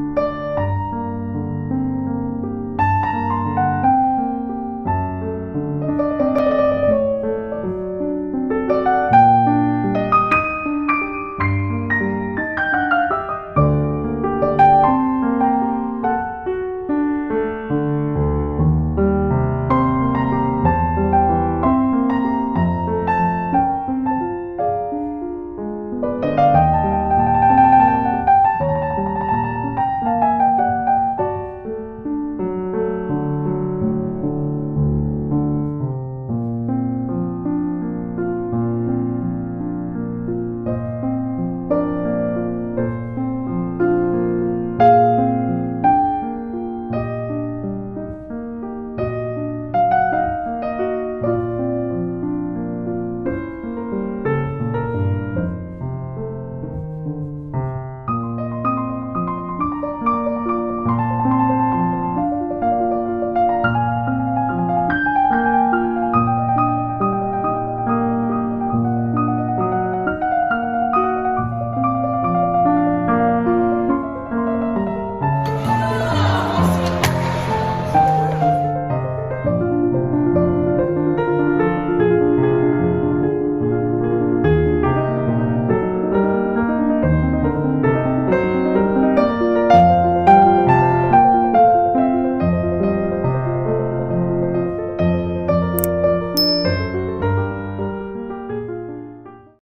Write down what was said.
you.